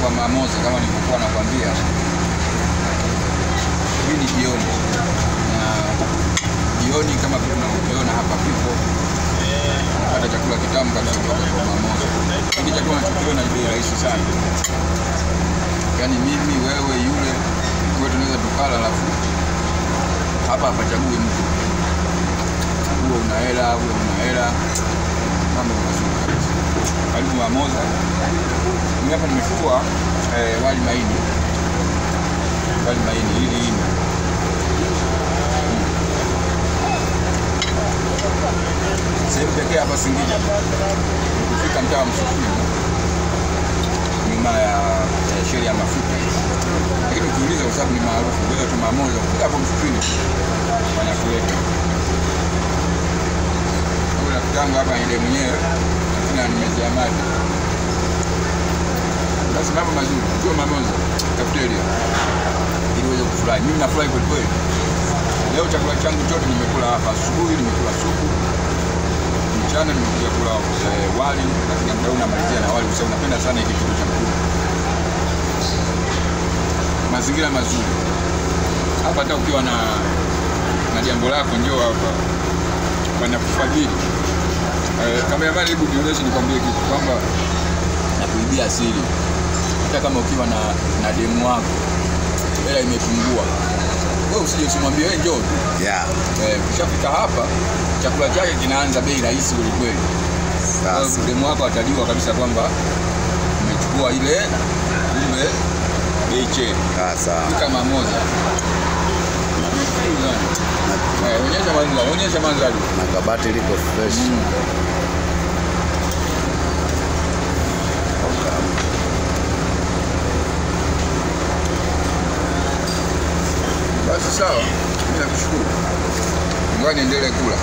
kwa maamuzi kama nilivyokuwa nakwambia, hii ni jioni na jioni kama vile unavyoona hapa vipo hata chakula kitamu kabisa kutoka kwa maamuzi. Hiki chakula nachokiona ni rahisi sana, yaani mimi, wewe, yule kwa tunaweza tukala, alafu hapa hapachagui mtu, huo una hela, huo una hela, mambo mazuri kabisa. Karibu Mamoza. Mimi hapa nimechukua eh, wali maini, wali maini hili hili sehemu pekee hapa Singida. Kufika mtaa wa Msukuma nyuma ya sheria ya mafuta, lakini ukiuliza kwa sababu ni maarufu, wewe tu mamoja kufika hapo Msukuma wanakuleta. Huyu rafiki yangu hapa ile mwenyewe, lakini nimezia maji. Basi mambo mazuri, tuwe tafuta ile ili uweze kufurahi. Mimi nafurahi kweli kweli. Leo chakula changu chote nimekula hapa. Asubuhi nimekula supu, mchana nimekuja kula eh, wali, lakini muda unamalizia na wali kwa sababu napenda sana hiki kitu cha mkuu. Mazingira mazuri hapa, hata ukiwa na na jambo lako njoo hapa, wanakufadhili. Eh, kameramani, hebu nionyeshe, nikwambie kitu kwamba nakuibia asili. Hata kama ukiwa na na demu wako hela imepungua, wewe usije usimwambie wewe njoo tu Yeah. Eh, ukishafika hapa chakula chake kinaanza bei rahisi kwelikweli. Demu wako atajua kabisa kwamba umechukua ile kumbe bei Sasa. kama moja. Eh, onyesha mandhari, onyesha mandhari. Na kabati liko fresh. Basi sawa. Mimi nakushukuru, ngoja niendelee kula.